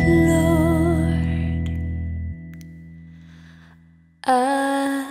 Lord. I